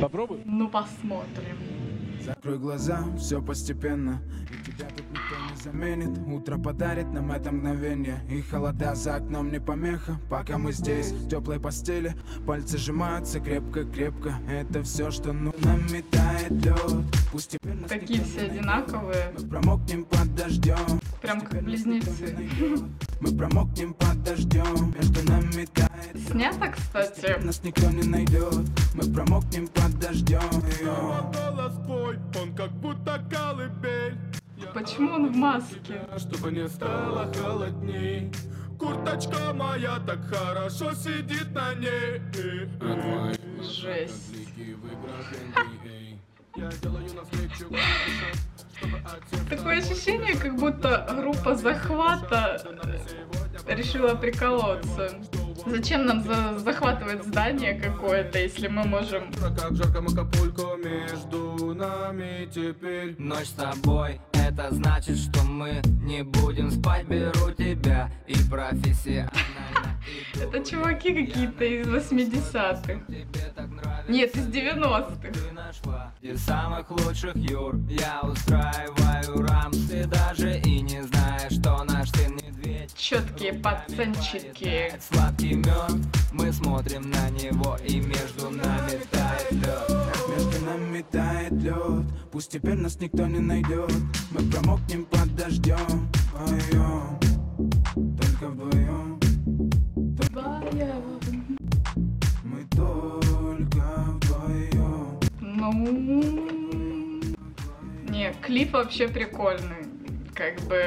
Попробуй. Ну, посмотрим. Закрой глаза, все постепенно. И тебя тут никто не заменит. Утро подарит нам это мгновение. И холода за окном не помеха. Пока мы здесь, в теплой постели. Пальцы сжимаются крепко-крепко Это все, что нужно. Метает лед Пусть теперь Такие все одинаковые. Мы промокнем под дождем Прям как близнецы. Мы промокнем под дождем Между нами тает Снято, кстати. нас никто не найдет. Мы промокнем под дождем. Его голос твой, он как будто колыбель. Почему он в маске? Чтобы не стало холодней. Курточка моя так хорошо сидит на ней. Жесть. Я делаю навстречу Такое ощущение, как будто группа захвата э, решила приколоться. Зачем нам за- захватывать здание какое-то, если мы можем... Как жарко Акапулько между нами теперь Ночь с тобой, это значит, что мы не будем спать Беру тебя и профессионально Это чуваки какие-то из 80-х. Нет, из 90-х. ты нашла Из самых лучших юр. Я устраиваю рам Ты даже и не знаешь, что наш сын медведь. Четкие пацанчики. Сладкий мед. Мы смотрим на него и между нами тает лед. Между нами тает лед. Пусть теперь нас никто не найдет. Мы промокнем под дождем. Только Не, клип вообще прикольный. Как бы...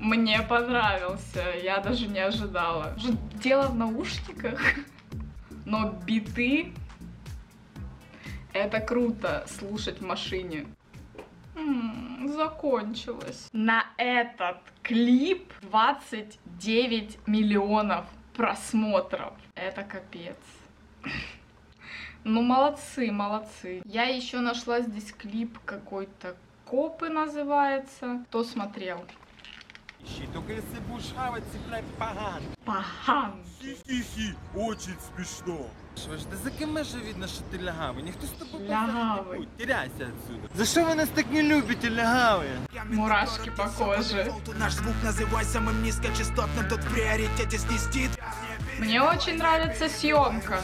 Мне понравился, я даже не ожидала. Дело в наушниках? Но биты... Это круто слушать в машине. М, Закончилось. На этот клип 29 миллионов просмотров. Это капец. Ну, молодцы, молодцы. Я еще нашла здесь клип какой-то. Копы называется. Кто смотрел? Только если будешь хавать, цепляй поган. Пахан. Хі-хі-хі, очень смішно. Що ж, та за ким же видно, що ти лягавий? Ніхто з тобою Лягавий. не буде. Теряйся отсюда. За що ви нас так не любите, лягаві? Мурашки по коже. Наш звук называй самым низкочастотным Тут в приоритете снести Мне очень нравится съемка.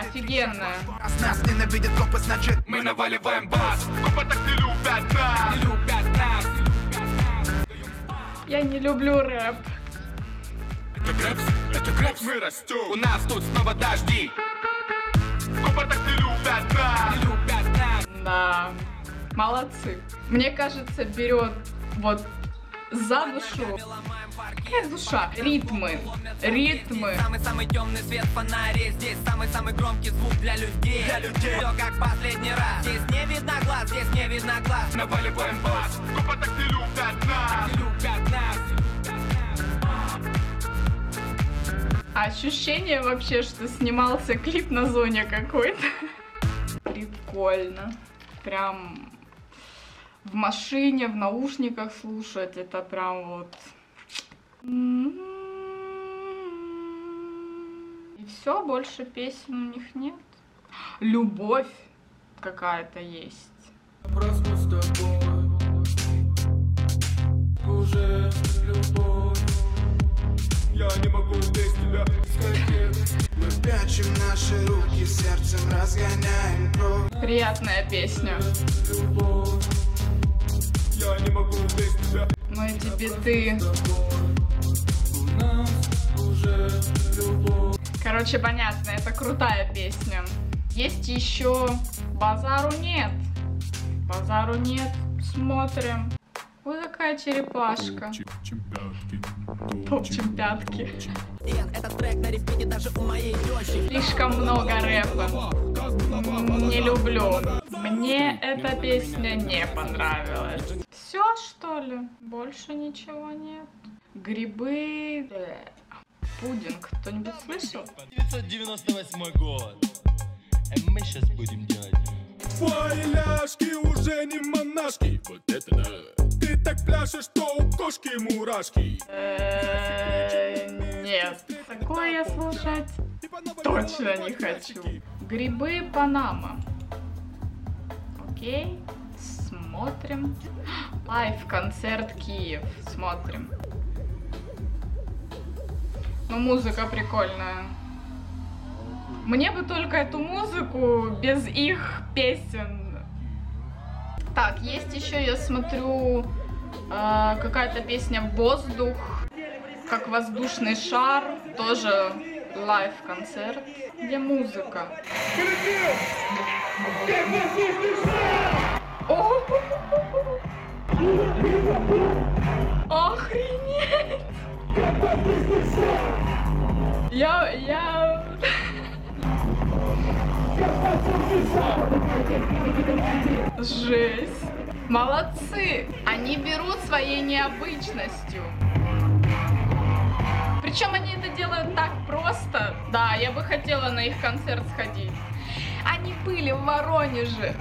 Офигенная. Раз нас ненавидят копы, значит Мы наваливаем бас Копы так не любят нас Не любят нас Я не люблю рэп. Это Грэпс, это Грэпс Мы растем У нас тут снова дожди Копы так не любят нас Не любят нас Да. Молодцы. Мне кажется, берет вот за душу. Какая душа? Ритмы. Ритмы. Самый-самый темный свет фонарей Здесь самый-самый громкий звук для людей Для людей Все как последний раз Здесь не видно глаз, здесь не видно глаз Наваливаем бас Копы так не любят нас Не любят нас Ощущение вообще, что снимался клип на зоне какой-то. Прикольно. Прям в машине, в наушниках слушать, это прям вот... И все, больше песен у них нет. Любовь какая-то есть. Проснусь с тобой Сердцем разгоняем кровь Приятная песня. Я не могу без тебя Но эти биты... Короче, понятно, это крутая песня. Есть еще базару нет. Базару нет. Смотрим. Ой, какая черепашка. Топчем пятки. Этот трек на репите даже у моей тещи Слишком много рэпа. Не люблю. Мне эта песня не понравилась. Все, что ли? Больше ничего нет. Грибы. Бля. Пудинг. Кто-нибудь слышал? 998 год. А мы сейчас будем делать. Твои ляжки уже не монашки Вот это да так пляшешь, что у кошки мурашки Э, Нет. Такое слушать точно не хочу. Грибы Панама. Окей, смотрим. Live концерт Киев. Смотрим. Ну, музыка прикольная. Мне бы только эту музыку без их песен. Так, есть еще, я смотрю, э, какая-то песня «Воздух», как воздушный шар, тоже live-концерт. Где музыка? Охренеть! Я, я... Жесть. Молодцы! Они берут своей необычностью. Причем они это делают так просто. Да, я бы хотела на их концерт сходить. Они были в Воронеже.